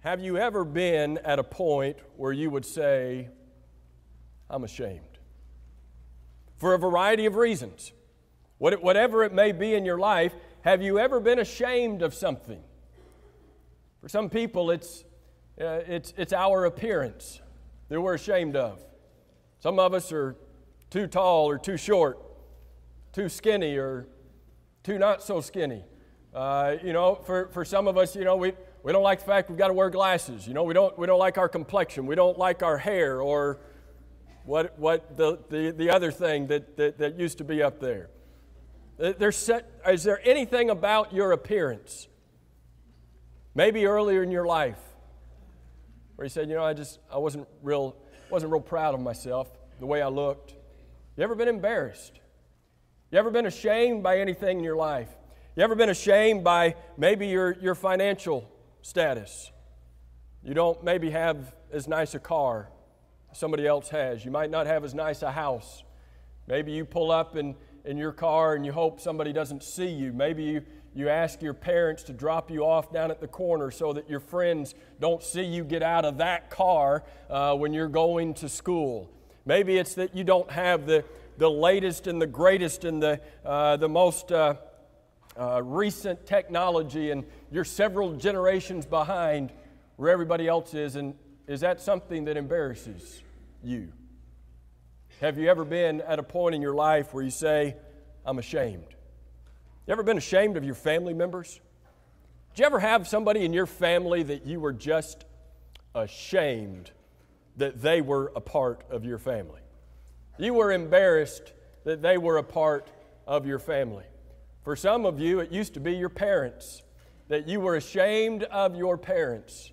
Have you ever been at a point where you would say, I'm ashamed? For a variety of reasons. Whatever it may be in your life, have you ever been ashamed of something? For some people, it's, uh, it's, it's our appearance that we're ashamed of. Some of us are too tall or too short, too skinny or too not so skinny. Uh, you know, for, for some of us, you know, we, we don't like the fact we've got to wear glasses. You know, we don't, we don't like our complexion. We don't like our hair or what, what the, the, the other thing that, that, that used to be up there. There's set, is there anything about your appearance, maybe earlier in your life, where you said, you know, I just, I wasn't real, wasn't real proud of myself, the way I looked. You ever been embarrassed? You ever been ashamed by anything in your life? You ever been ashamed by maybe your, your financial status? You don't maybe have as nice a car somebody else has. You might not have as nice a house. Maybe you pull up in, in your car and you hope somebody doesn't see you. Maybe you, you ask your parents to drop you off down at the corner so that your friends don't see you get out of that car uh, when you're going to school. Maybe it's that you don't have the, the latest and the greatest and the, uh, the most uh, uh, recent technology, and you're several generations behind where everybody else is. And is that something that embarrasses you? Have you ever been at a point in your life where you say, I'm ashamed? You ever been ashamed of your family members? Did you ever have somebody in your family that you were just ashamed that they were a part of your family? You were embarrassed that they were a part of your family. For some of you, it used to be your parents, that you were ashamed of your parents.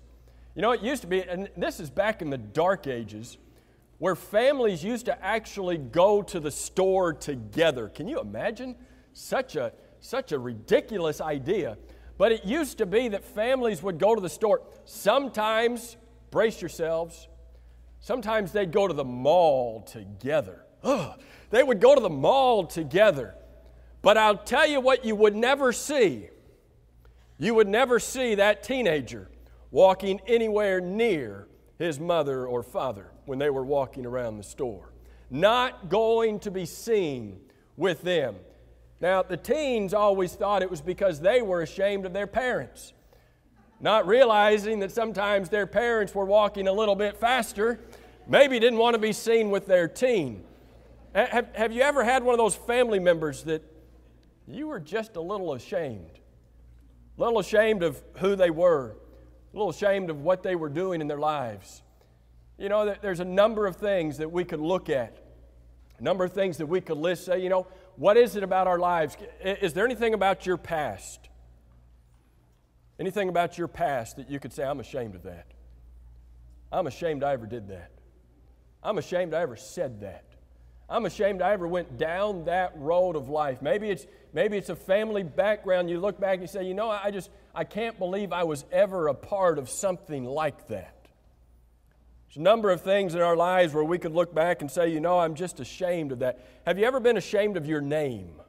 You know, it used to be, and this is back in the dark ages, where families used to actually go to the store together. Can you imagine such a, such a ridiculous idea? But it used to be that families would go to the store. Sometimes, brace yourselves, Sometimes they'd go to the mall together. Ugh, they would go to the mall together. But I'll tell you what you would never see. You would never see that teenager walking anywhere near his mother or father when they were walking around the store. Not going to be seen with them. Now, the teens always thought it was because they were ashamed of their parents, not realizing that sometimes their parents were walking a little bit faster maybe didn't want to be seen with their teen. Have, have you ever had one of those family members that you were just a little ashamed? A little ashamed of who they were, a little ashamed of what they were doing in their lives. You know, there's a number of things that we could look at, a number of things that we could list, say, you know, what is it about our lives? Is there anything about your past? Anything about your past that you could say, I'm ashamed of that? I'm ashamed I ever did that. I'm ashamed I ever said that. I'm ashamed I ever went down that road of life. Maybe it's, maybe it's a family background. You look back and you say, you know, I just, I can't believe I was ever a part of something like that. There's a number of things in our lives where we could look back and say, you know, I'm just ashamed of that. Have you ever been ashamed of your name?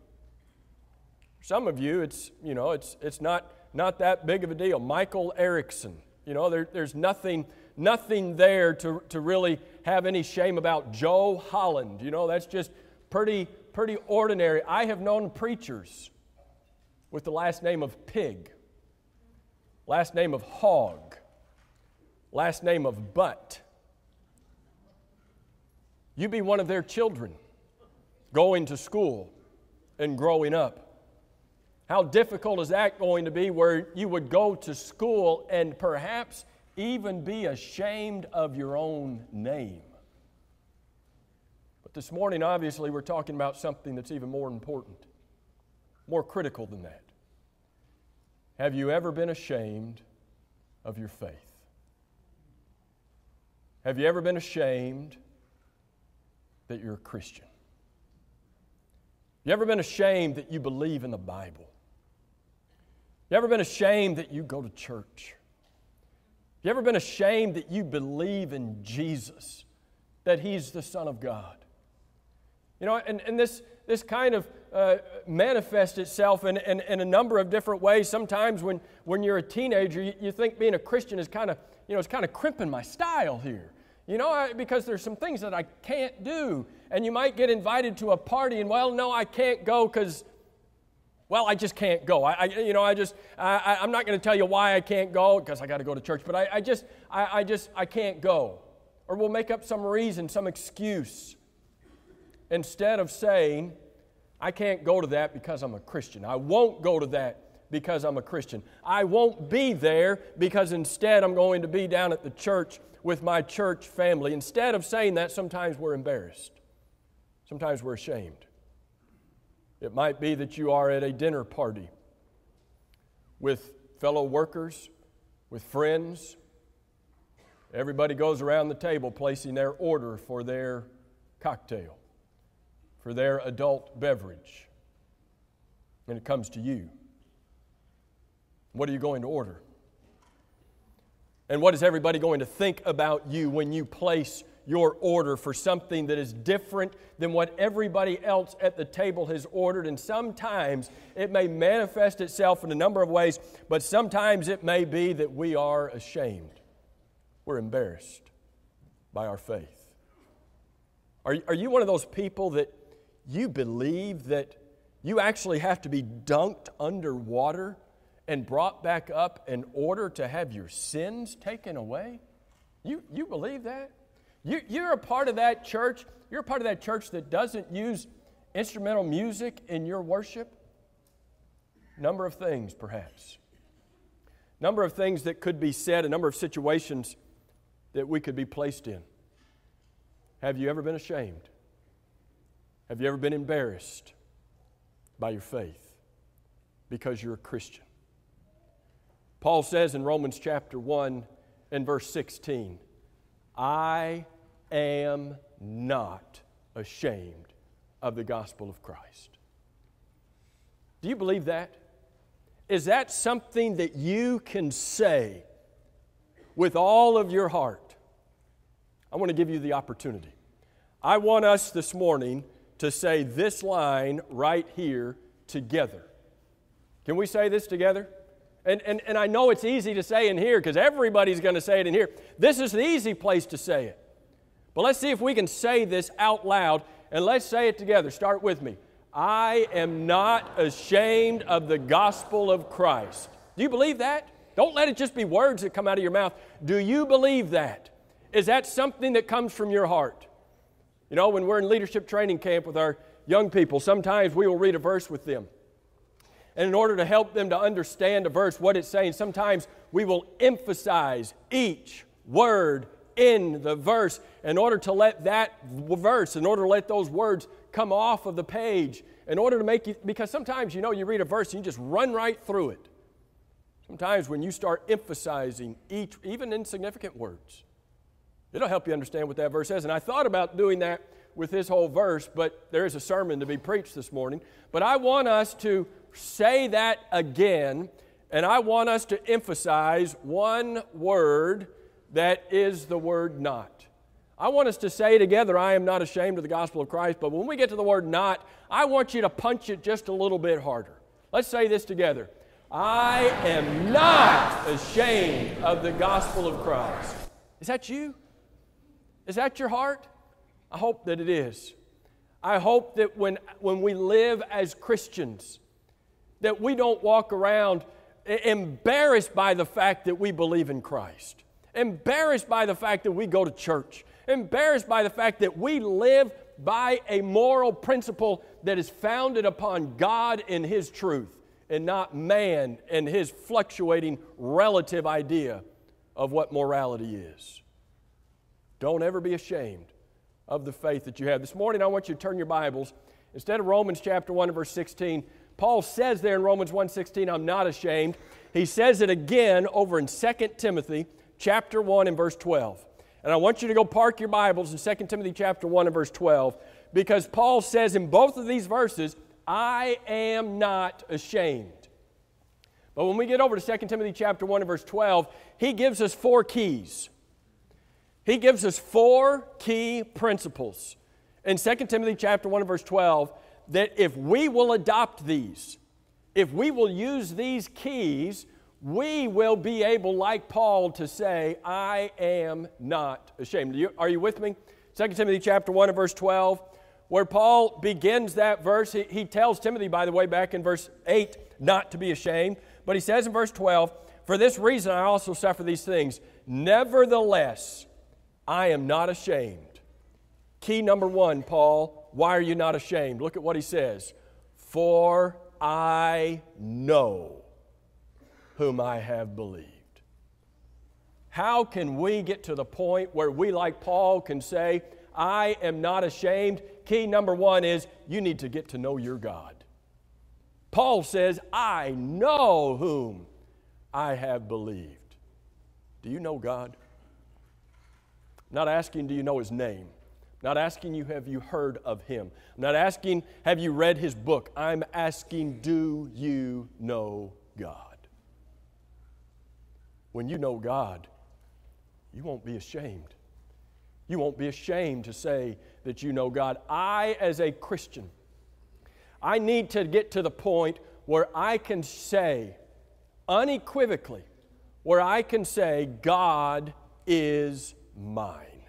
Some of you, it's, you know, it's, it's not, not that big of a deal. Michael Erickson, you know, there, there's nothing nothing there to, to really have any shame about. Joe Holland, you know, that's just pretty, pretty ordinary. I have known preachers with the last name of Pig, last name of Hog, last name of Butt. You be one of their children going to school and growing up. How difficult is that going to be where you would go to school and perhaps even be ashamed of your own name. But this morning, obviously, we're talking about something that's even more important, more critical than that. Have you ever been ashamed of your faith? Have you ever been ashamed that you're a Christian? You ever been ashamed that you believe in the Bible? You ever been ashamed that you go to church? You ever been ashamed that you believe in Jesus, that He's the Son of God? You know, and, and this, this kind of uh, manifests itself in, in, in, a number of different ways. Sometimes when, when you're a teenager, you, you think being a Christian is kind of, you know, it's kind of crimping my style here. You know, I, because there's some things that I can't do. And you might get invited to a party and, well, no, I can't go because, well, I just can't go. I, I you know, I just, I, I'm not going to tell you why I can't go because I got to go to church, but I, I just, I, I just, I can't go. Or we'll make up some reason, some excuse. Instead of saying, I can't go to that because I'm a Christian. I won't go to that because I'm a Christian. I won't be there because instead I'm going to be down at the church with my church family. Instead of saying that, sometimes we're embarrassed. Sometimes we're ashamed. It might be that you are at a dinner party with fellow workers, with friends. Everybody goes around the table placing their order for their cocktail, for their adult beverage. And it comes to you. What are you going to order? And what is everybody going to think about you when you place your order for something that is different than what everybody else at the table has ordered? And sometimes it may manifest itself in a number of ways, but sometimes it may be that we are ashamed. We're embarrassed by our faith. Are, are you one of those people that you believe that you actually have to be dunked underwater and brought back up in order to have your sins taken away? You, you believe that? You, you're a part of that church. You're a part of that church that doesn't use instrumental music in your worship. Number of things, perhaps. Number of things that could be said, a number of situations that we could be placed in. Have you ever been ashamed? Have you ever been embarrassed by your faith because you're a Christian? Paul says in Romans chapter 1 and verse 16, I am not ashamed of the gospel of Christ. Do you believe that? Is that something that you can say with all of your heart? I want to give you the opportunity. I want us this morning to say this line right here together. Can we say this together? And, and, and I know it's easy to say in here because everybody's going to say it in here. This is the easy place to say it. But let's see if we can say this out loud and let's say it together. Start with me. I am not ashamed of the gospel of Christ. Do you believe that? Don't let it just be words that come out of your mouth. Do you believe that? Is that something that comes from your heart? You know, when we're in leadership training camp with our young people, sometimes we will read a verse with them. And in order to help them to understand a verse, what it's saying, sometimes we will emphasize each word in the verse in order to let that verse, in order to let those words come off of the page, in order to make you, because sometimes you know you read a verse and you just run right through it. Sometimes when you start emphasizing each, even insignificant words, it'll help you understand what that verse says. And I thought about doing that with this whole verse, but there is a sermon to be preached this morning. But I want us to say that again, and I want us to emphasize one word that is the word not. I want us to say together, I am not ashamed of the gospel of Christ, but when we get to the word not, I want you to punch it just a little bit harder. Let's say this together. I am not ashamed of the gospel of Christ. Is that you? Is that your heart? I hope that it is. I hope that when, when we live as Christians, that we don't walk around embarrassed by the fact that we believe in Christ, embarrassed by the fact that we go to church, embarrassed by the fact that we live by a moral principle that is founded upon God and His truth and not man and his fluctuating relative idea of what morality is. Don't ever be ashamed of the faith that you have. This morning, I want you to turn your Bibles. Instead of Romans chapter 1 verse 16, Paul says there in Romans 1:16, I'm not ashamed. He says it again over in 2 Timothy chapter 1 and verse 12. And I want you to go park your Bibles in 2 Timothy chapter 1 and verse 12 because Paul says in both of these verses, I am not ashamed. But when we get over to 2 Timothy chapter 1 and verse 12, he gives us four keys. He gives us four key principles in 2 Timothy chapter 1 and verse 12 that if we will adopt these, if we will use these keys, we will be able, like Paul, to say, I am not ashamed. Are you, are you with me? 2 Timothy chapter 1 and verse 12, where Paul begins that verse. He, he tells Timothy, by the way, back in verse 8, not to be ashamed. But he says in verse 12, For this reason I also suffer these things. Nevertheless, I am not ashamed. Key number one, Paul, why are you not ashamed? Look at what he says. For I know whom I have believed. How can we get to the point where we, like Paul, can say, I am not ashamed? Key number one is you need to get to know your God. Paul says, I know whom I have believed. Do you know God? I'm not asking, do you know his name? I'm not asking you, have you heard of him? I'm not asking, have you read his book? I'm asking, do you know God? When you know God, you won't be ashamed. You won't be ashamed to say that you know God. I, as a Christian, I need to get to the point where I can say unequivocally, where I can say, God is mine.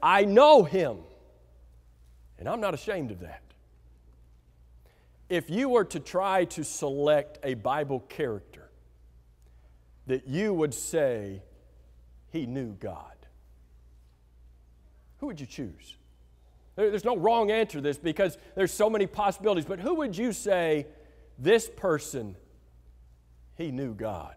I know Him, and I'm not ashamed of that. If you were to try to select a Bible character that you would say he knew God, who would you choose? There's no wrong answer to this because there's so many possibilities, but who would you say this person, he knew God?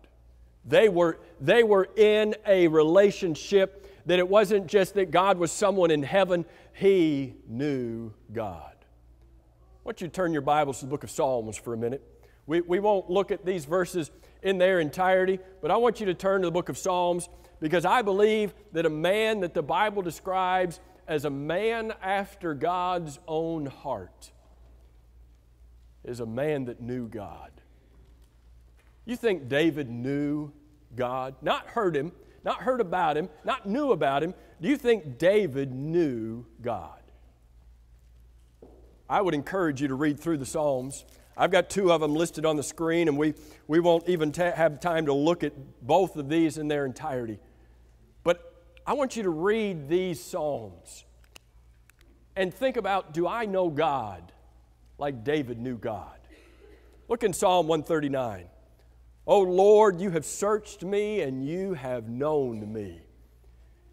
They were, they were in a relationship that it wasn't just that God was someone in heaven, he knew God. I want you turn your Bibles to the book of Psalms for a minute. We, we won't look at these verses in their entirety, but I want you to turn to the book of Psalms because I believe that a man that the Bible describes as a man after God's own heart is a man that knew God. You think David knew God? Not heard him, not heard about him, not knew about him. Do you think David knew God? I would encourage you to read through the Psalms. I've got two of them listed on the screen, and we, we won't even ta- have time to look at both of these in their entirety. But I want you to read these Psalms and think about do I know God like David knew God? Look in Psalm 139. Oh Lord, you have searched me and you have known me.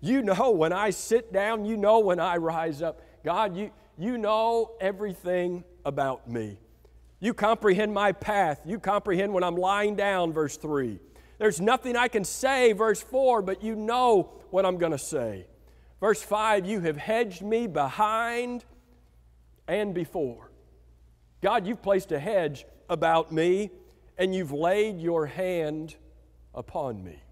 You know when I sit down, you know when I rise up. God, you, you know everything about me. You comprehend my path. You comprehend when I'm lying down, verse 3. There's nothing I can say, verse 4, but you know what I'm going to say. Verse 5, you have hedged me behind and before. God, you've placed a hedge about me, and you've laid your hand upon me.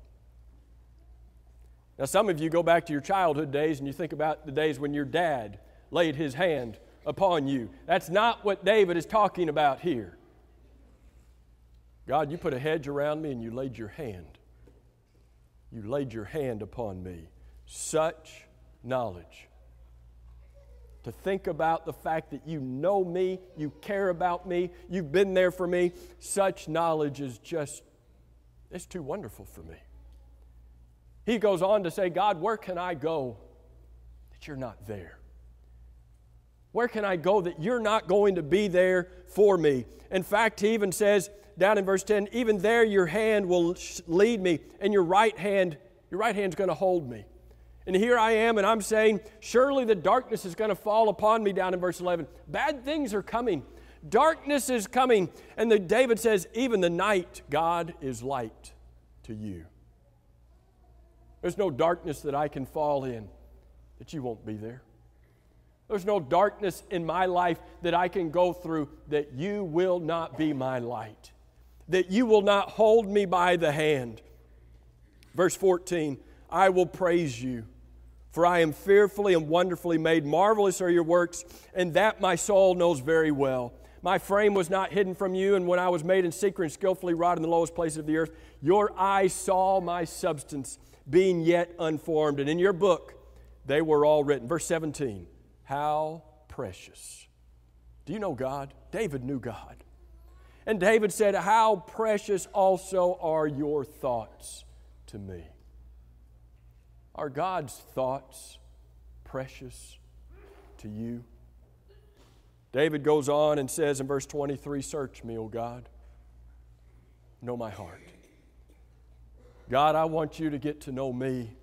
Now, some of you go back to your childhood days and you think about the days when your dad laid his hand upon you. That's not what David is talking about here. God, you put a hedge around me and you laid your hand. You laid your hand upon me. Such knowledge. To think about the fact that you know me, you care about me, you've been there for me, such knowledge is just, it's too wonderful for me. He goes on to say, God, where can I go that you're not there? Where can I go that you're not going to be there for me? In fact, he even says, down in verse 10, even there your hand will lead me, and your right hand, your right hand's going to hold me. And here I am, and I'm saying, surely the darkness is going to fall upon me down in verse 11. Bad things are coming. Darkness is coming. And the, David says, even the night, God is light to you. There's no darkness that I can fall in that you won't be there. There's no darkness in my life that I can go through that you will not be my light that you will not hold me by the hand. Verse 14 I will praise you, for I am fearfully and wonderfully made. Marvelous are your works, and that my soul knows very well. My frame was not hidden from you, and when I was made in secret and skillfully wrought in the lowest places of the earth, your eyes saw my substance being yet unformed. And in your book, they were all written. Verse 17 How precious Do you know God? David knew God. And David said, How precious also are your thoughts to me. Are God's thoughts precious to you? David goes on and says in verse 23 Search me, O God. Know my heart. God, I want you to get to know me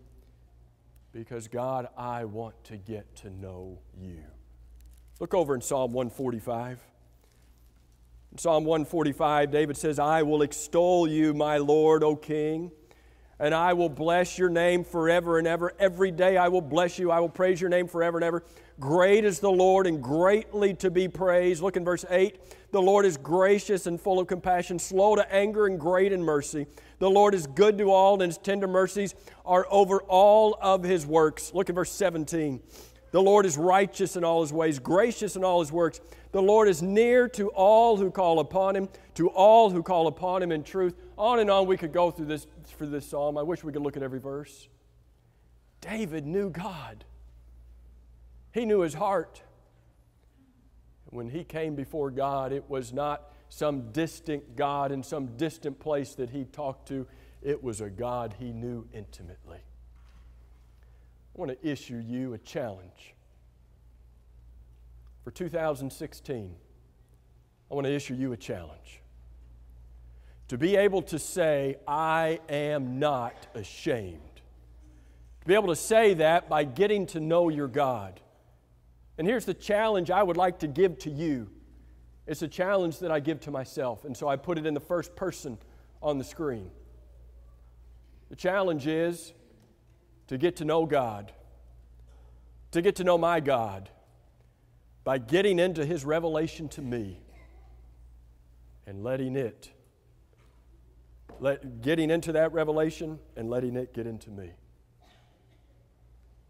because, God, I want to get to know you. Look over in Psalm 145. In Psalm 145, David says, I will extol you, my Lord, O King, and I will bless your name forever and ever. Every day I will bless you. I will praise your name forever and ever. Great is the Lord and greatly to be praised. Look in verse 8. The Lord is gracious and full of compassion, slow to anger and great in mercy. The Lord is good to all, and his tender mercies are over all of his works. Look at verse 17. The Lord is righteous in all his ways, gracious in all his works. The Lord is near to all who call upon him, to all who call upon him in truth. On and on we could go through this for this psalm. I wish we could look at every verse. David knew God. He knew his heart. When he came before God, it was not some distant God in some distant place that he talked to. It was a God he knew intimately. I want to issue you a challenge. For 2016, I want to issue you a challenge. To be able to say, I am not ashamed. To be able to say that by getting to know your God. And here's the challenge I would like to give to you it's a challenge that I give to myself, and so I put it in the first person on the screen. The challenge is to get to know God, to get to know my God by getting into His revelation to me and letting it, let, getting into that revelation and letting it get into me.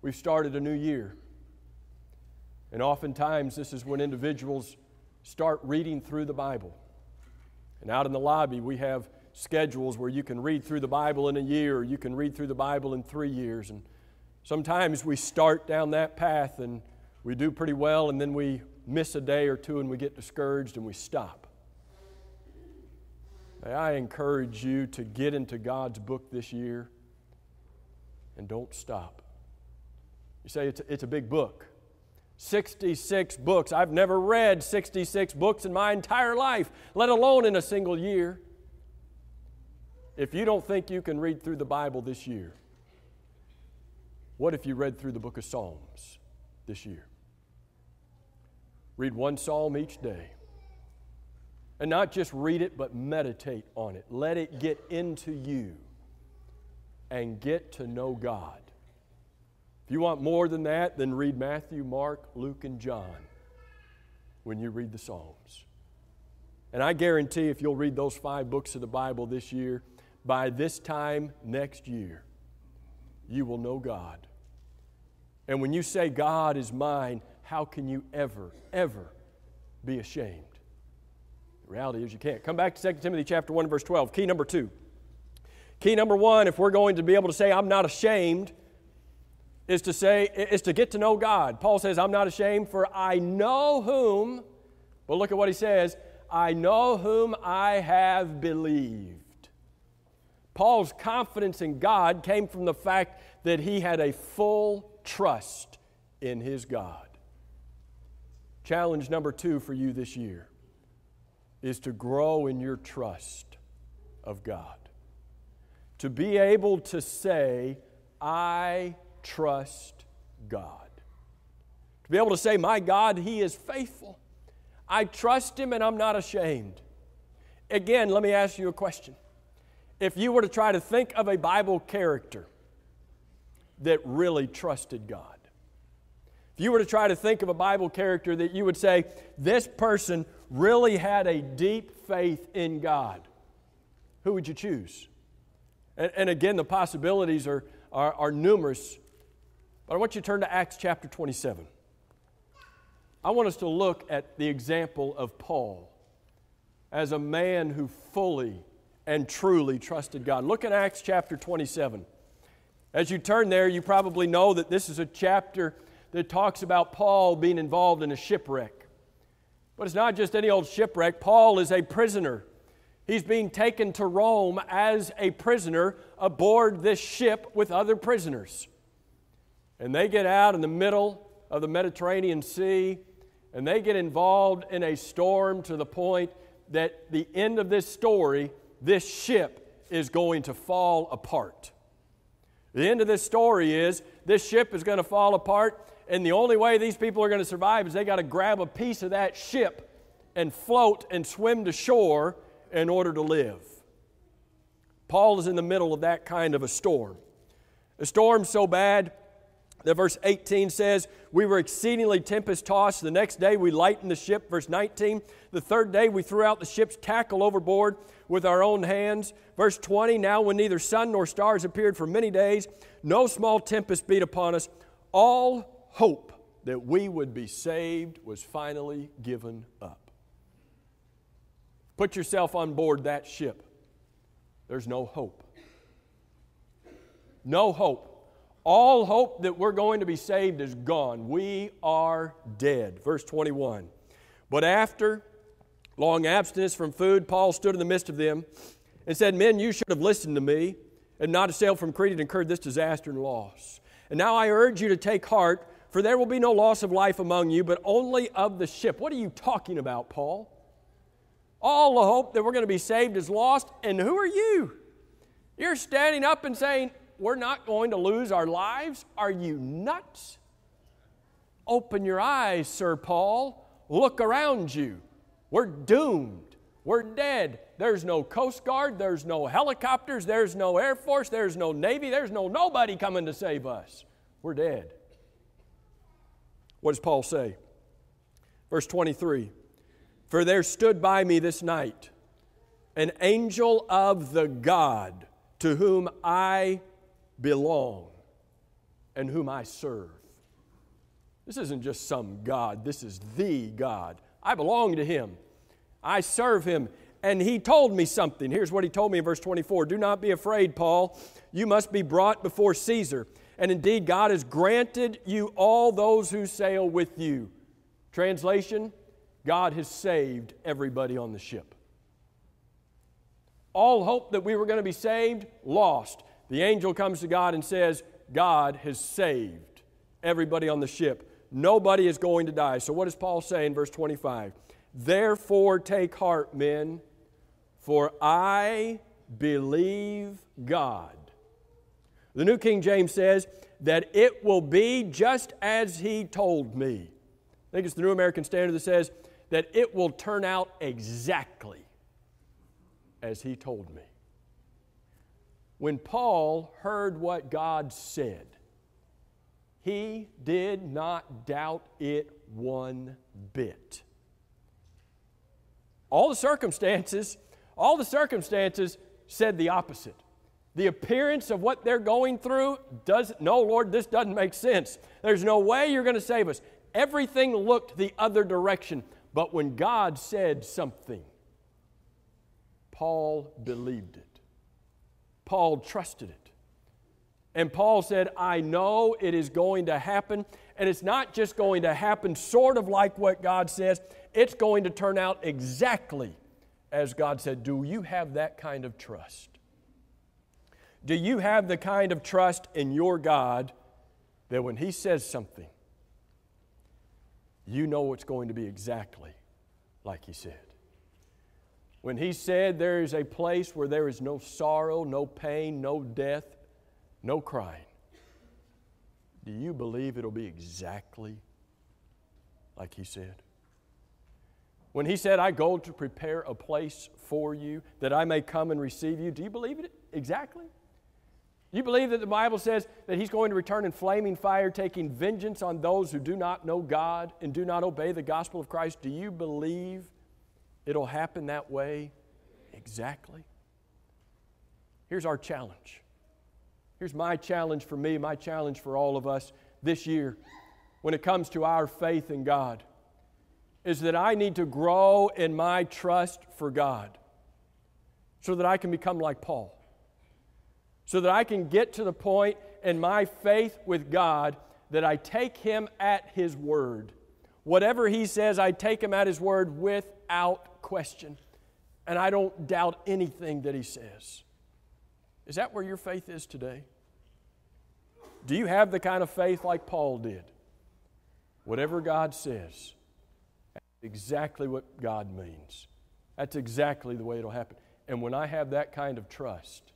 We've started a new year. And oftentimes, this is when individuals start reading through the Bible. And out in the lobby, we have schedules where you can read through the Bible in a year, or you can read through the Bible in three years. And sometimes we start down that path and we do pretty well, and then we miss a day or two and we get discouraged and we stop. May I encourage you to get into God's book this year and don't stop. You say it's a, it's a big book. 66 books. I've never read 66 books in my entire life, let alone in a single year. If you don't think you can read through the Bible this year, what if you read through the book of Psalms this year? Read one psalm each day. And not just read it, but meditate on it. Let it get into you and get to know God. If you want more than that, then read Matthew, Mark, Luke, and John when you read the Psalms. And I guarantee if you'll read those five books of the Bible this year, by this time next year, you will know God. And when you say, God is mine, how can you ever, ever be ashamed? The reality is you can't. Come back to 2 Timothy chapter 1, verse 12. Key number two. Key number one, if we're going to be able to say, I'm not ashamed, is to say, is to get to know God. Paul says, I'm not ashamed, for I know whom, but look at what he says, I know whom I have believed. Paul's confidence in God came from the fact that he had a full trust in his God. Challenge number two for you this year is to grow in your trust of God. To be able to say, I trust God. To be able to say, My God, He is faithful. I trust Him and I'm not ashamed. Again, let me ask you a question. If you were to try to think of a Bible character that really trusted God, if you were to try to think of a Bible character that you would say, this person really had a deep faith in God, who would you choose? And, and again, the possibilities are, are, are numerous but I want you to turn to Acts chapter 27. I want us to look at the example of Paul as a man who fully and truly trusted God. Look at Acts chapter 27. As you turn there, you probably know that this is a chapter that talks about Paul being involved in a shipwreck. But it's not just any old shipwreck. Paul is a prisoner. He's being taken to Rome as a prisoner aboard this ship with other prisoners. And they get out in the middle of the Mediterranean Sea and they get involved in a storm to the point that the end of this story, this ship is going to fall apart. The end of this story is this ship is going to fall apart, and the only way these people are going to survive is they got to grab a piece of that ship and float and swim to shore in order to live. Paul is in the middle of that kind of a storm. A storm so bad that verse 18 says, We were exceedingly tempest tossed. The next day we lightened the ship. Verse 19, the third day we threw out the ship's tackle overboard with our own hands. Verse 20, now when neither sun nor stars appeared for many days, no small tempest beat upon us, all hope that we would be saved was finally given up. Put yourself on board that ship. There's no hope. No hope. All hope that we're going to be saved is gone. We are dead. Verse 21. But after long abstinence from food, Paul stood in the midst of them and said, Men, you should have listened to me and not to sail from Crete and incurred this disaster and loss. And now I urge you to take heart, for there will be no loss of life among you, but only of the ship. What are you talking about, Paul? All the hope that we're going to be saved is lost, and who are you? You're standing up and saying, we're not going to lose our lives? Are you nuts? Open your eyes, Sir Paul. Look around you. We're doomed. We're dead. There's no Coast Guard. There's no helicopters. There's no Air Force. There's no Navy. There's no nobody coming to save us. We're dead. What does Paul say? Verse 23 For there stood by me this night an angel of the God to whom I belong and whom I serve. This isn't just some God, this is the God. I belong to Him, I serve Him. And He told me something. Here's what He told me in verse 24 Do not be afraid, Paul. You must be brought before Caesar. And indeed, God has granted you all those who sail with you. Translation God has saved everybody on the ship. All hope that we were going to be saved, lost. The angel comes to God and says, God has saved everybody on the ship. Nobody is going to die. So, what does Paul say in verse 25? Therefore, take heart, men, for I believe God. The New King James says that it will be just as he told me. I think it's the New American Standard that says that it will turn out exactly as he told me. When Paul heard what God said, he did not doubt it one bit. All the circumstances, all the circumstances said the opposite. The appearance of what they're going through doesn't, no, Lord, this doesn't make sense. There's no way you're going to save us. Everything looked the other direction. But when God said something, Paul believed it. Paul trusted it. And Paul said, I know it is going to happen. And it's not just going to happen sort of like what God says, it's going to turn out exactly as God said. Do you have that kind of trust? Do you have the kind of trust in your God that when He says something, you know it's going to be exactly like He said? When he said there is a place where there is no sorrow, no pain, no death, no crying, do you believe it'll be exactly like he said? When he said, I go to prepare a place for you that I may come and receive you, do you believe it exactly? You believe that the Bible says that he's going to return in flaming fire, taking vengeance on those who do not know God and do not obey the gospel of Christ? Do you believe It'll happen that way exactly. Here's our challenge. Here's my challenge for me, my challenge for all of us this year when it comes to our faith in God is that I need to grow in my trust for God so that I can become like Paul. So that I can get to the point in my faith with God that I take Him at His word Whatever he says, I take him at his word without question. And I don't doubt anything that he says. Is that where your faith is today? Do you have the kind of faith like Paul did? Whatever God says, that's exactly what God means. That's exactly the way it'll happen. And when I have that kind of trust,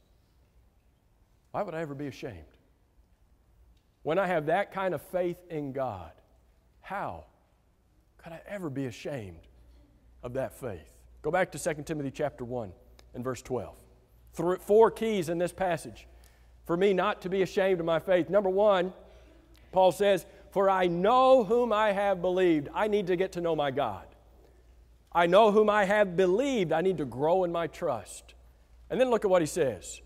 why would I ever be ashamed? When I have that kind of faith in God, how could I ever be ashamed of that faith? Go back to 2 Timothy chapter 1 and verse 12. Four keys in this passage for me not to be ashamed of my faith. Number one, Paul says, For I know whom I have believed. I need to get to know my God. I know whom I have believed. I need to grow in my trust. And then look at what he says.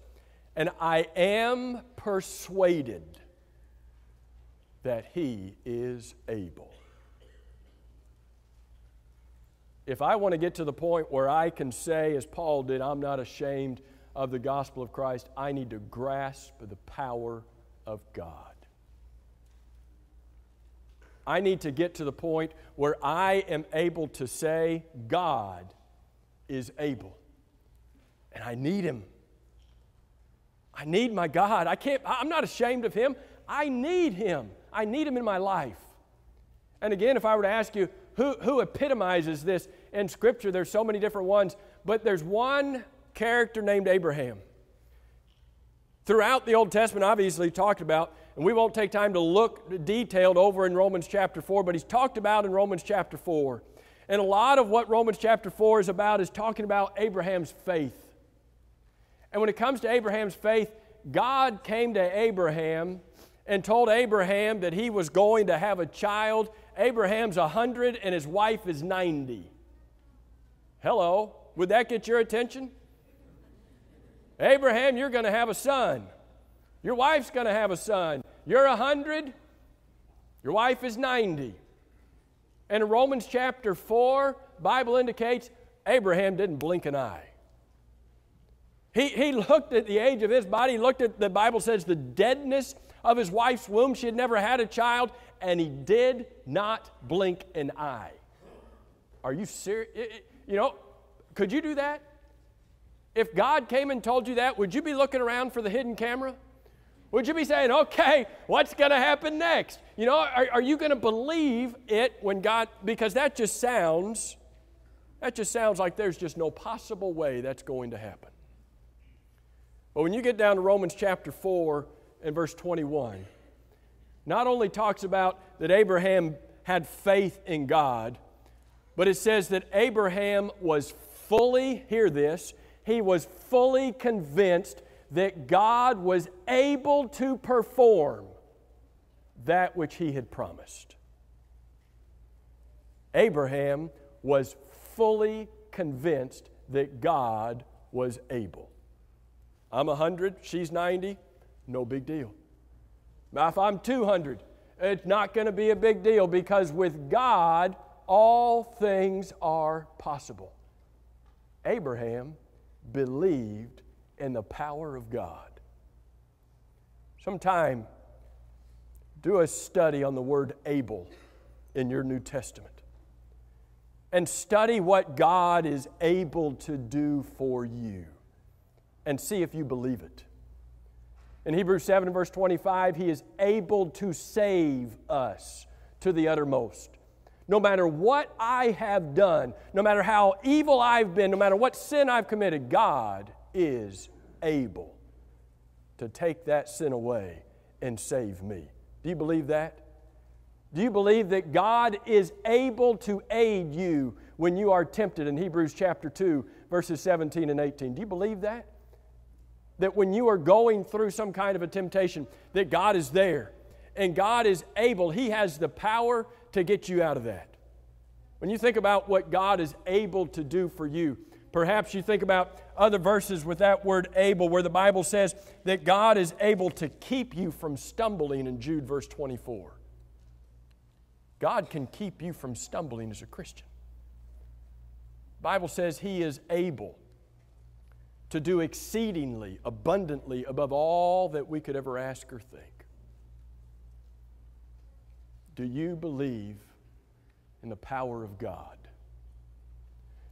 And I am persuaded that he is able. If I want to get to the point where I can say, as Paul did, I'm not ashamed of the gospel of Christ, I need to grasp the power of God. I need to get to the point where I am able to say, God is able. And I need Him. I need my God. I can't, I'm not ashamed of Him. I need Him. I need Him in my life. And again, if I were to ask you, who, who epitomizes this in Scripture? There's so many different ones, but there's one character named Abraham. Throughout the Old Testament, obviously talked about and we won't take time to look detailed over in Romans chapter 4, but he's talked about in Romans chapter 4. And a lot of what Romans chapter 4 is about is talking about Abraham's faith. And when it comes to Abraham's faith, God came to Abraham and told Abraham that he was going to have a child. Abraham's 100 and his wife is 90. Hello, would that get your attention? Abraham, you're going to have a son. Your wife's going to have a son. You're 100, your wife is 90. And in Romans chapter 4, Bible indicates Abraham didn't blink an eye. He, he looked at the age of his body, looked at, the Bible says, the deadness of his wife's womb. She had never had a child, and he did not blink an eye. Are you serious? You know, could you do that? If God came and told you that, would you be looking around for the hidden camera? Would you be saying, okay, what's going to happen next? You know, are, are you going to believe it when God, because that just sounds, that just sounds like there's just no possible way that's going to happen. But when you get down to Romans chapter 4 and verse 21, not only talks about that Abraham had faith in God, but it says that Abraham was fully, hear this, he was fully convinced that God was able to perform that which he had promised. Abraham was fully convinced that God was able. I'm 100, she's 90, no big deal. Now, if I'm 200, it's not going to be a big deal because with God, all things are possible. Abraham believed in the power of God. Sometime, do a study on the word able in your New Testament and study what God is able to do for you and see if you believe it. In Hebrews 7 verse 25, He is able to save us to the uttermost. No matter what I have done, no matter how evil I've been, no matter what sin I've committed, God is able to take that sin away and save me. Do you believe that? Do you believe that God is able to aid you when you are tempted in Hebrews chapter 2, verses 17 and 18? Do you believe that? That when you are going through some kind of a temptation, that God is there and God is able, He has the power to get you out of that. When you think about what God is able to do for you, Perhaps you think about other verses with that word able, where the Bible says that God is able to keep you from stumbling in Jude verse 24. God can keep you from stumbling as a Christian. The Bible says He is able to do exceedingly, abundantly above all that we could ever ask or think. Do you believe in the power of God?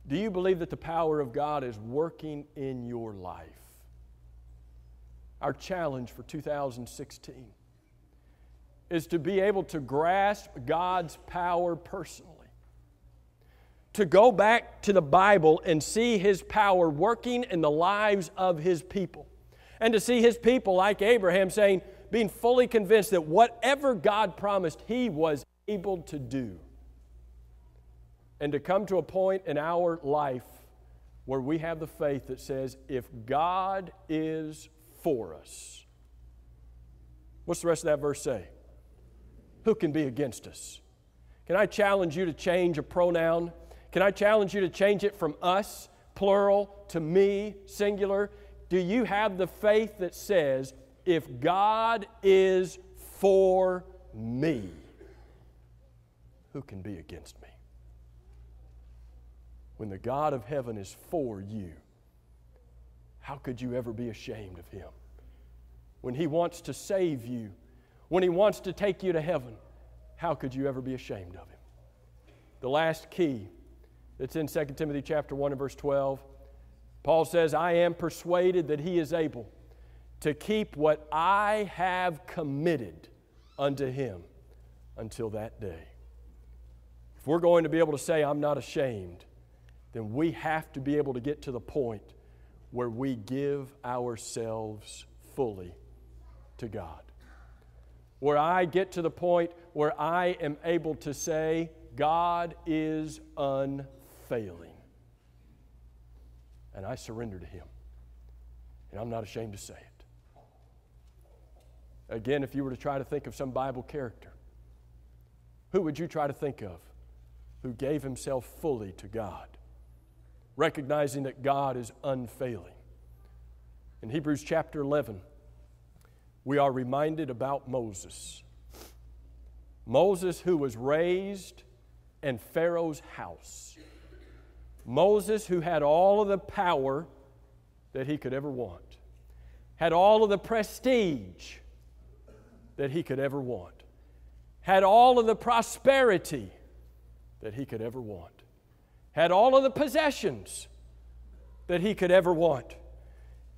Do you believe that the power of God is working in your life? Our challenge for 2016 is to be able to grasp God's power personally. To go back to the Bible and see His power working in the lives of His people. And to see His people, like Abraham, saying, being fully convinced that whatever God promised, He was able to do. And to come to a point in our life where we have the faith that says, if God is for us, what's the rest of that verse say? Who can be against us? Can I challenge you to change a pronoun? Can I challenge you to change it from us, plural, to me, singular? Do you have the faith that says, if God is for me, who can be against me? When the God of heaven is for you, how could you ever be ashamed of him? When he wants to save you, when He wants to take you to heaven, how could you ever be ashamed of Him? The last key that's in 2 Timothy chapter 1 and verse 12, Paul says, I am persuaded that He is able to keep what I have committed unto Him until that day. If we're going to be able to say, I'm not ashamed, then we have to be able to get to the point where we give ourselves fully to God. Where I get to the point where I am able to say, God is unfailing. And I surrender to Him. And I'm not ashamed to say it. Again, if you were to try to think of some Bible character, who would you try to think of who gave himself fully to God, recognizing that God is unfailing? In Hebrews chapter 11, we are reminded about Moses. Moses, who was raised in Pharaoh's house. Moses, who had all of the power that he could ever want, had all of the prestige that he could ever want, had all of the prosperity that he could ever want, had all of the possessions that he could ever want.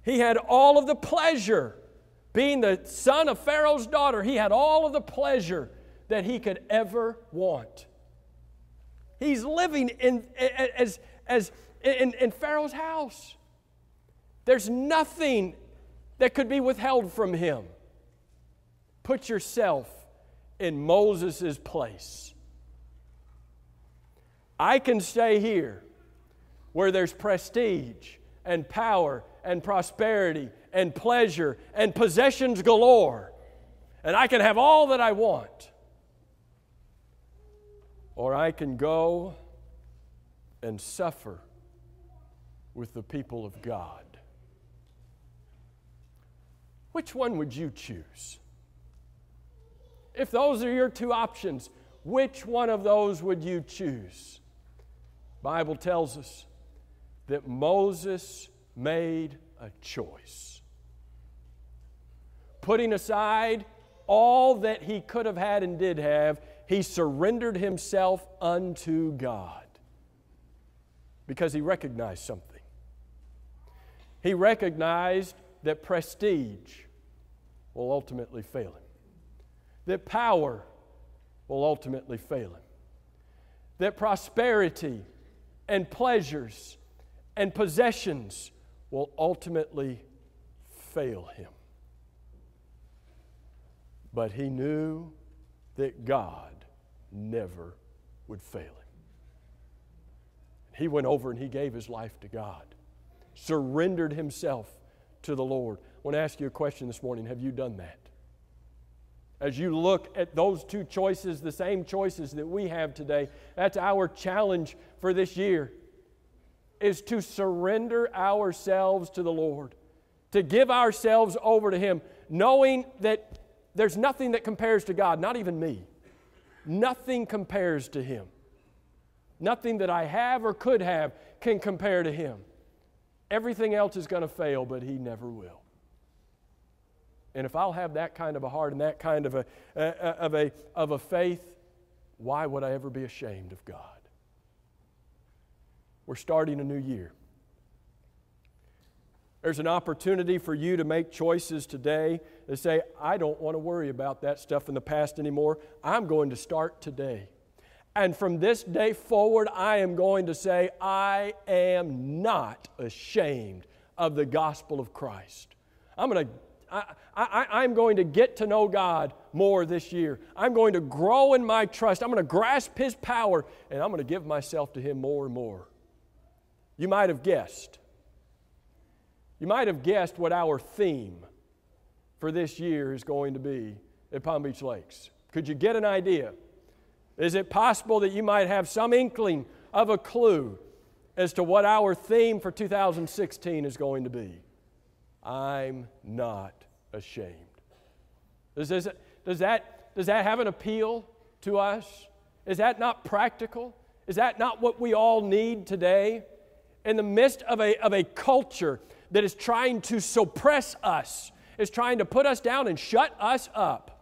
He had all of the pleasure being the son of Pharaoh's daughter, he had all of the pleasure that he could ever want. He's living in, as, as, in, in Pharaoh's house. There's nothing that could be withheld from him. Put yourself in Moses' place. I can stay here where there's prestige and power and prosperity and pleasure and possessions galore, and I can have all that I want. Or I can go and suffer with the people of God. Which one would you choose? If those are your two options, which one of those would you choose? Bible tells us that Moses made a choice. Putting aside all that he could have had and did have, he surrendered himself unto God because he recognized something. He recognized that prestige will ultimately fail him, that power will ultimately fail him, that prosperity and pleasures and possessions will ultimately fail him. But he knew that God never would fail him. He went over and he gave his life to God, surrendered himself to the Lord. I want to ask you a question this morning. Have you done that? As you look at those two choices, the same choices that we have today, that's our challenge for this year is to surrender ourselves to the Lord, to give ourselves over to Him, knowing that there's nothing that compares to God, not even me. Nothing compares to Him. Nothing that I have or could have can compare to Him. Everything else is going to fail, but He never will. And if I'll have that kind of a heart and that kind of a, of a, of a faith, why would I ever be ashamed of God? We're starting a new year. There's an opportunity for you to make choices today that say, I don't want to worry about that stuff in the past anymore. I'm going to start today. And from this day forward, I am going to say, I am not ashamed of the gospel of Christ. I'm going to I, I, I'm going to get to know God more this year. I'm going to grow in my trust. I'm going to grasp His power, and I'm going to give myself to Him more and more. You might have guessed. You might have guessed what our theme for this year is going to be at Palm Beach Lakes. Could you get an idea? Is it possible that you might have some inkling of a clue as to what our theme for 2016 is going to be? I'm not ashamed. Does, does, does, that, does that have an appeal to us? Is that not practical? Is that not what we all need today? In the midst of a, of a culture that is trying to suppress us, is trying to put us down and shut us up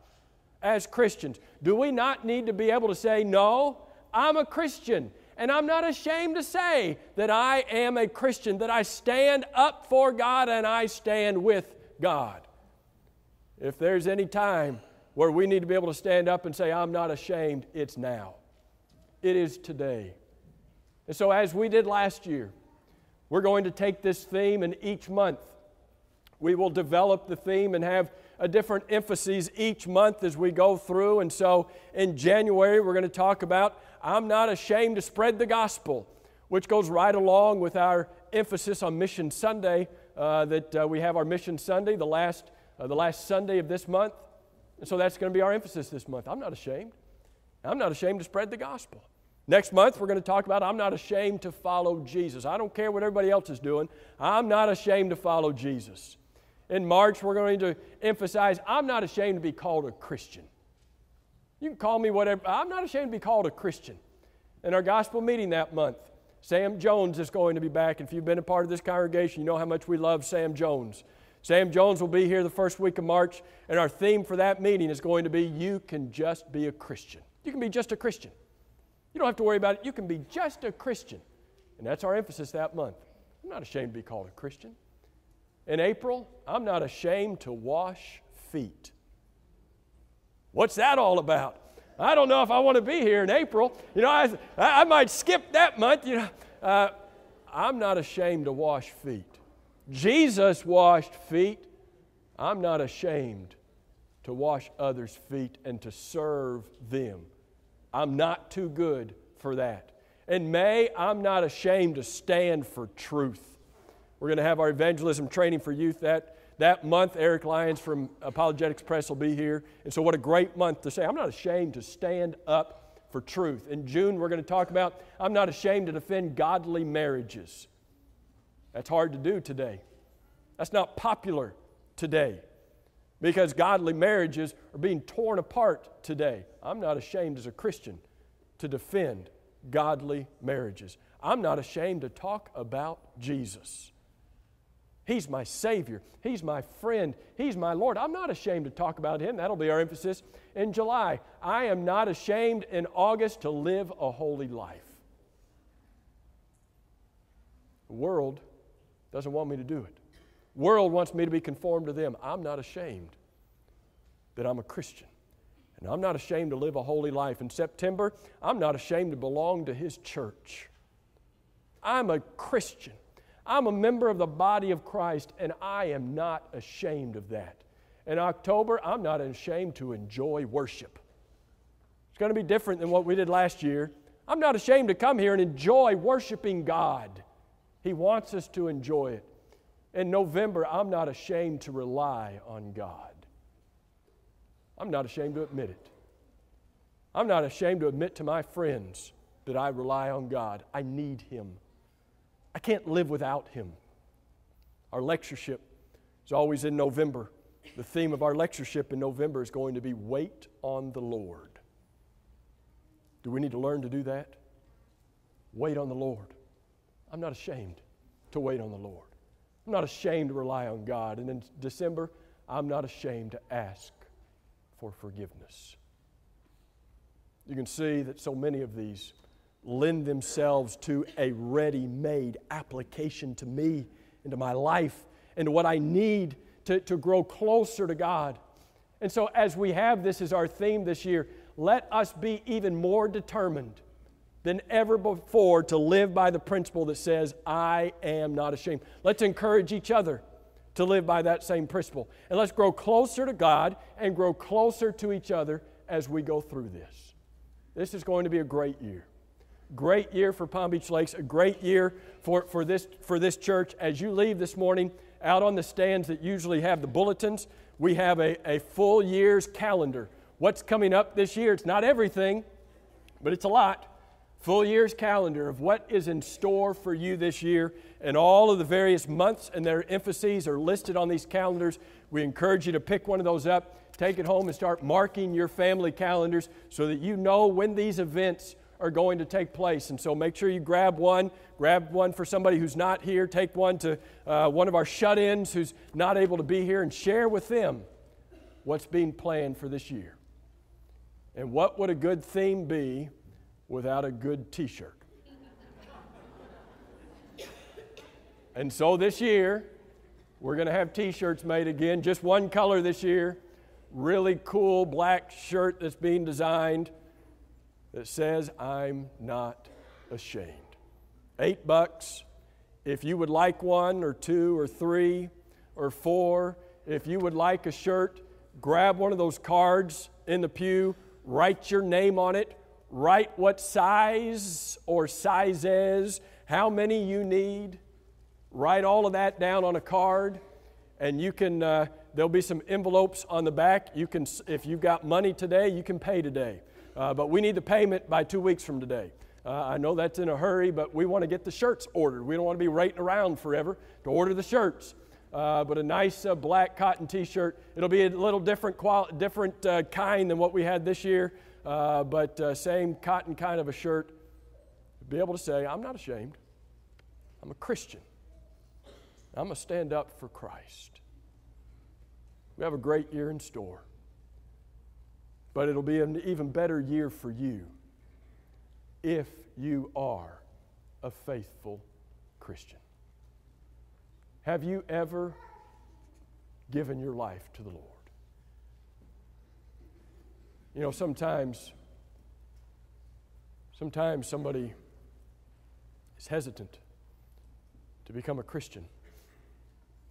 as Christians, do we not need to be able to say, No, I'm a Christian? And I'm not ashamed to say that I am a Christian, that I stand up for God and I stand with God. If there's any time where we need to be able to stand up and say, I'm not ashamed, it's now. It is today. And so, as we did last year, we're going to take this theme and each month we will develop the theme and have a different emphasis each month as we go through. And so, in January, we're going to talk about I'm not ashamed to spread the gospel, which goes right along with our emphasis on Mission Sunday. Uh, that uh, we have our Mission Sunday, the last, uh, the last Sunday of this month. And so that's going to be our emphasis this month. I'm not ashamed. I'm not ashamed to spread the gospel. Next month, we're going to talk about I'm not ashamed to follow Jesus. I don't care what everybody else is doing, I'm not ashamed to follow Jesus. In March, we're going to emphasize I'm not ashamed to be called a Christian. You can call me whatever. I'm not ashamed to be called a Christian. In our gospel meeting that month, Sam Jones is going to be back. If you've been a part of this congregation, you know how much we love Sam Jones. Sam Jones will be here the first week of March, and our theme for that meeting is going to be You Can Just Be a Christian. You can be just a Christian. You don't have to worry about it. You can be just a Christian. And that's our emphasis that month. I'm not ashamed to be called a Christian. In April, I'm not ashamed to wash feet. What's that all about? I don't know if I want to be here in April. You know, I, I might skip that month. You know, uh, I'm not ashamed to wash feet. Jesus washed feet. I'm not ashamed to wash others' feet and to serve them. I'm not too good for that. In May, I'm not ashamed to stand for truth. We're going to have our evangelism training for youth that that month, Eric Lyons from Apologetics Press will be here. And so, what a great month to say, I'm not ashamed to stand up for truth. In June, we're going to talk about, I'm not ashamed to defend godly marriages. That's hard to do today. That's not popular today because godly marriages are being torn apart today. I'm not ashamed as a Christian to defend godly marriages. I'm not ashamed to talk about Jesus. He's my Savior. He's my friend. He's my Lord. I'm not ashamed to talk about Him. That'll be our emphasis in July. I am not ashamed in August to live a holy life. The world doesn't want me to do it. The world wants me to be conformed to them. I'm not ashamed that I'm a Christian. And I'm not ashamed to live a holy life. In September, I'm not ashamed to belong to His church. I'm a Christian. I'm a member of the body of Christ, and I am not ashamed of that. In October, I'm not ashamed to enjoy worship. It's going to be different than what we did last year. I'm not ashamed to come here and enjoy worshiping God. He wants us to enjoy it. In November, I'm not ashamed to rely on God. I'm not ashamed to admit it. I'm not ashamed to admit to my friends that I rely on God. I need Him. I can't live without him. Our lectureship is always in November. The theme of our lectureship in November is going to be Wait on the Lord. Do we need to learn to do that? Wait on the Lord. I'm not ashamed to wait on the Lord. I'm not ashamed to rely on God. And in December, I'm not ashamed to ask for forgiveness. You can see that so many of these lend themselves to a ready made application to me, into my life, into what I need to, to grow closer to God. And so, as we have this as our theme this year, let us be even more determined than ever before to live by the principle that says, I am not ashamed. Let's encourage each other to live by that same principle. And let's grow closer to God and grow closer to each other as we go through this. This is going to be a great year. Great year for Palm Beach Lakes, a great year for, for, this, for this church. As you leave this morning, out on the stands that usually have the bulletins, we have a, a full year's calendar. What's coming up this year? It's not everything, but it's a lot. Full year's calendar of what is in store for you this year, and all of the various months and their emphases are listed on these calendars. We encourage you to pick one of those up, take it home, and start marking your family calendars so that you know when these events are going to take place. And so make sure you grab one. Grab one for somebody who's not here. Take one to uh, one of our shut ins who's not able to be here and share with them what's being planned for this year. And what would a good theme be without a good t shirt? and so this year, we're going to have t shirts made again, just one color this year. Really cool black shirt that's being designed that says, I'm not ashamed. Eight bucks. If you would like one or two or three or four, if you would like a shirt, grab one of those cards in the pew, write your name on it, write what size or sizes, how many you need, write all of that down on a card, and you can. Uh, there'll be some envelopes on the back. You can, if you've got money today, you can pay today. Uh, but we need the payment by two weeks from today. Uh, I know that's in a hurry, but we want to get the shirts ordered. We don't want to be waiting around forever to order the shirts. Uh, but a nice uh, black cotton T-shirt. It'll be a little different, quali- different uh, kind than what we had this year, uh, but same cotton kind of a shirt. Be able to say, "I'm not ashamed. I'm a Christian. I'm gonna stand up for Christ." We have a great year in store. But it'll be an even better year for you if you are a faithful Christian. Have you ever given your life to the Lord? You know, sometimes, sometimes somebody is hesitant to become a Christian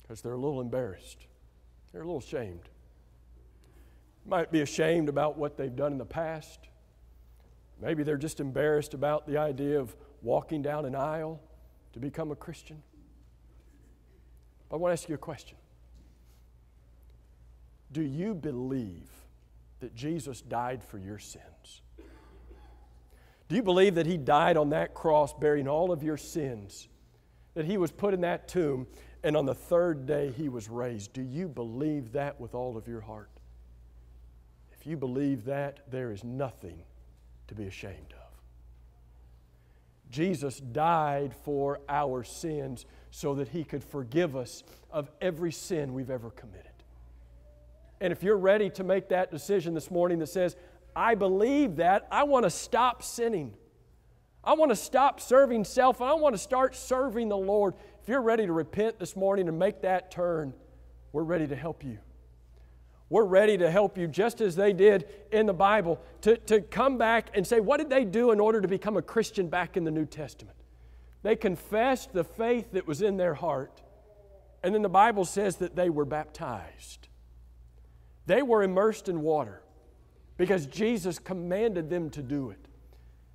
because they're a little embarrassed. They're a little ashamed might be ashamed about what they've done in the past. Maybe they're just embarrassed about the idea of walking down an aisle to become a Christian. But I want to ask you a question Do you believe that Jesus died for your sins? Do you believe that He died on that cross bearing all of your sins? That He was put in that tomb and on the third day He was raised? Do you believe that with all of your heart? If you believe that, there is nothing to be ashamed of. Jesus died for our sins so that he could forgive us of every sin we've ever committed. And if you're ready to make that decision this morning that says, I believe that, I want to stop sinning. I want to stop serving self and I want to start serving the Lord. If you're ready to repent this morning and make that turn, we're ready to help you. We're ready to help you just as they did in the Bible to, to come back and say, what did they do in order to become a Christian back in the New Testament? They confessed the faith that was in their heart, and then the Bible says that they were baptized. They were immersed in water because Jesus commanded them to do it.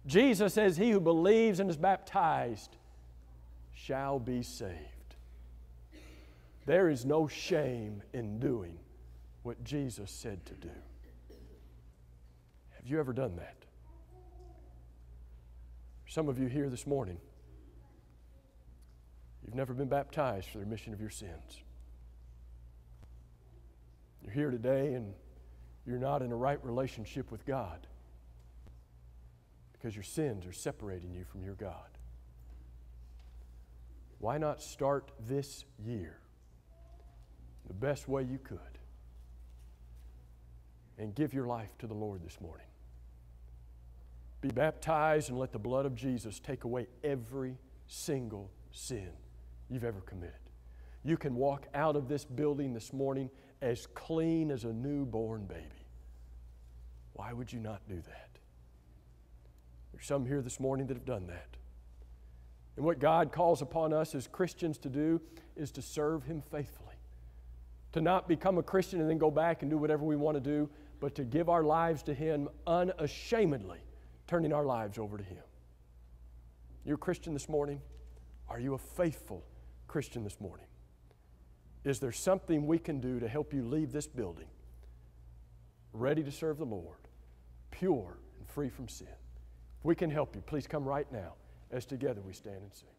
Jesus says, He who believes and is baptized shall be saved. There is no shame in doing what Jesus said to do. Have you ever done that? Some of you here this morning, you've never been baptized for the remission of your sins. You're here today and you're not in a right relationship with God because your sins are separating you from your God. Why not start this year the best way you could? And give your life to the Lord this morning. Be baptized and let the blood of Jesus take away every single sin you've ever committed. You can walk out of this building this morning as clean as a newborn baby. Why would you not do that? There's some here this morning that have done that. And what God calls upon us as Christians to do is to serve Him faithfully. To not become a Christian and then go back and do whatever we want to do, but to give our lives to Him unashamedly, turning our lives over to Him. You're a Christian this morning? Are you a faithful Christian this morning? Is there something we can do to help you leave this building ready to serve the Lord, pure and free from sin? If we can help you, please come right now as together we stand and sing.